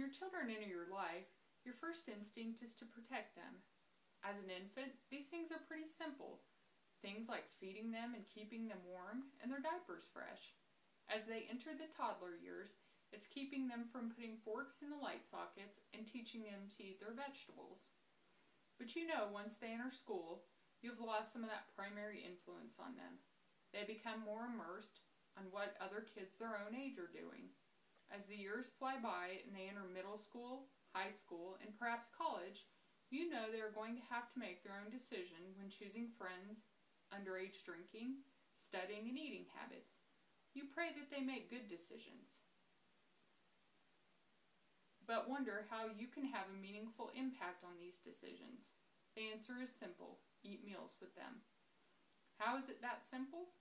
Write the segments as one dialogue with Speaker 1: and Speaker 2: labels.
Speaker 1: your children enter your life, your first instinct is to protect them. As an infant, these things are pretty simple. Things like feeding them and keeping them warm and their diapers fresh. As they enter the toddler years, it's keeping them from putting forks in the light sockets and teaching them to eat their vegetables. But you know, once they enter school, you've lost some of that primary influence on them. They become more immersed on what other kids their own age are doing. As the years fly by and they enter middle school, high school, and perhaps college, you know they are going to have to make their own decision when choosing friends, underage drinking, studying, and eating habits. You pray that they make good decisions. But wonder how you can have a meaningful impact on these decisions. The answer is simple eat meals with them. How is it that simple?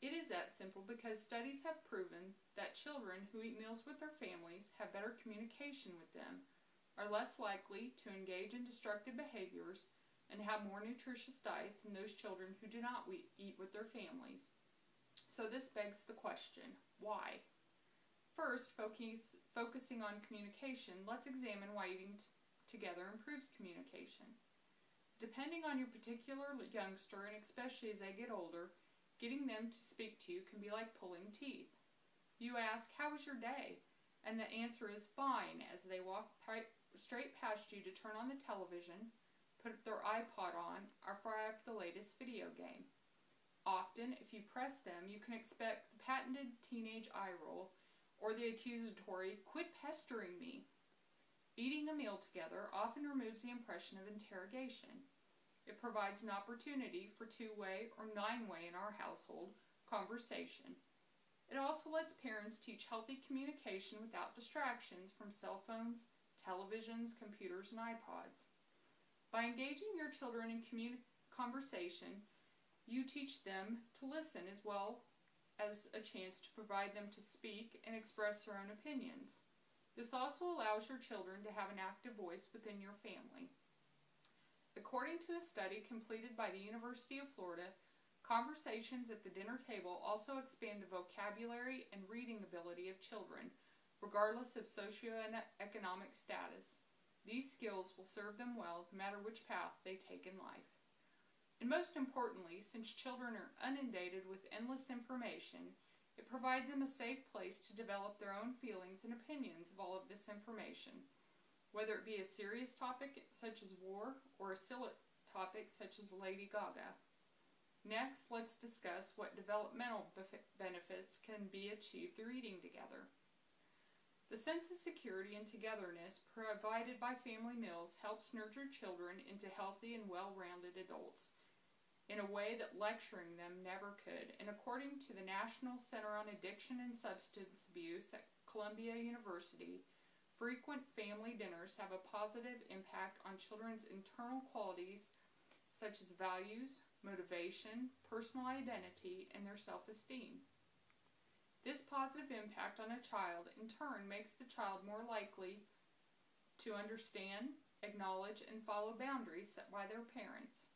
Speaker 1: It is that simple because studies have proven that children who eat meals with their families have better communication with them, are less likely to engage in destructive behaviors, and have more nutritious diets than those children who do not eat with their families. So this begs the question, why? First, focus, focusing on communication, let's examine why eating together improves communication. Depending on your particular youngster, and especially as they get older, getting them to speak to you can be like pulling teeth. You ask, how was your day? And the answer is fine as they walk straight past you to turn on the television, put their iPod on, or fire up the latest video game. Often, if you press them, you can expect the patented teenage eye roll or the accusatory, quit pestering me. Eating a meal together often removes the impression of interrogation. It provides an opportunity for two-way or nine-way in our household conversation. It also lets parents teach healthy communication without distractions from cell phones, televisions, computers, and iPods. By engaging your children in conversation, you teach them to listen as well as a chance to provide them to speak and express their own opinions. This also allows your children to have an active voice within your family. According to a study completed by the University of Florida, conversations at the dinner table also expand the vocabulary and reading ability of children, regardless of socioeconomic status. These skills will serve them well no matter which path they take in life. And most importantly, since children are inundated with endless information, it provides them a safe place to develop their own feelings and opinions of all of this information, whether it be a serious topic such as war or a silly topic such as Lady Gaga. Next, let's discuss what developmental benefits can be achieved through eating together. The sense of security and togetherness provided by family meals helps nurture children into healthy and well-rounded adults in a way that lecturing them never could. And according to the National Center on Addiction and Substance Abuse at Columbia University, frequent family dinners have a positive impact on children's internal qualities such as values, motivation, personal identity, and their self-esteem. This positive impact on a child in turn makes the child more likely to understand, acknowledge, and follow boundaries set by their parents.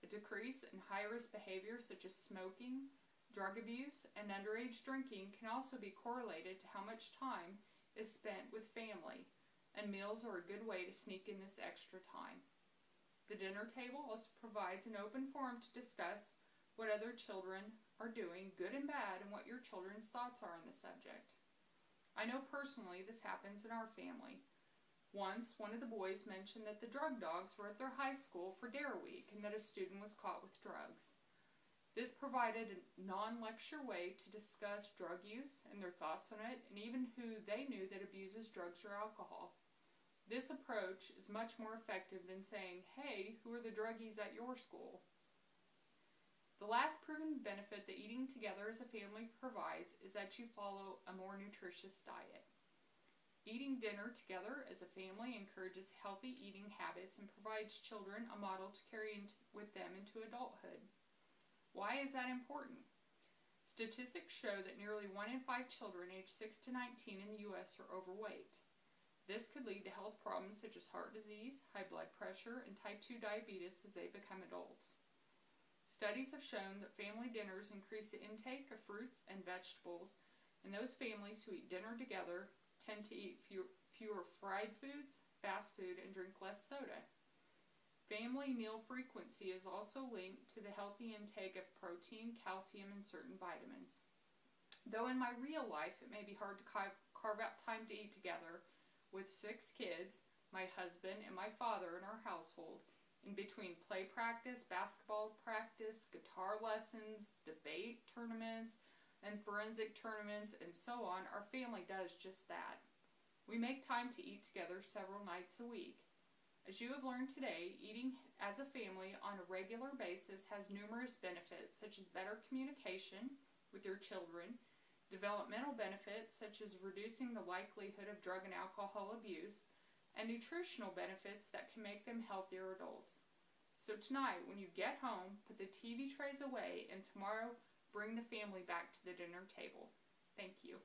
Speaker 1: A decrease in high-risk behaviors such as smoking, drug abuse, and underage drinking can also be correlated to how much time is spent with family, and meals are a good way to sneak in this extra time. The dinner table also provides an open forum to discuss what other children are doing, good and bad, and what your children's thoughts are on the subject. I know personally this happens in our family. Once, one of the boys mentioned that the drug dogs were at their high school for Dare Week and that a student was caught with drugs. This provided a non-lecture way to discuss drug use and their thoughts on it and even who they knew that abuses drugs or alcohol. This approach is much more effective than saying, hey, who are the druggies at your school? The last proven benefit that eating together as a family provides is that you follow a more nutritious diet. Eating dinner together as a family encourages healthy eating habits and provides children a model to carry with them into adulthood. Why is that important? Statistics show that nearly 1 in 5 children aged 6 to 19 in the U.S. are overweight. This could lead to health problems such as heart disease, high blood pressure, and type 2 diabetes as they become adults. Studies have shown that family dinners increase the intake of fruits and vegetables, and those families who eat dinner together tend to eat few, fewer fried foods, fast food, and drink less soda. Family meal frequency is also linked to the healthy intake of protein, calcium, and certain vitamins. Though in my real life it may be hard to carve out time to eat together with six kids, my husband, and my father in our household, in between play practice, basketball practice, guitar lessons, debate tournaments, and forensic tournaments, and so on, our family does just that. We make time to eat together several nights a week. As you have learned today, eating as a family on a regular basis has numerous benefits, such as better communication with your children, developmental benefits, such as reducing the likelihood of drug and alcohol abuse, and nutritional benefits that can make them healthier adults. So tonight, when you get home, put the TV trays away, and tomorrow, bring the family back to the dinner table. Thank you.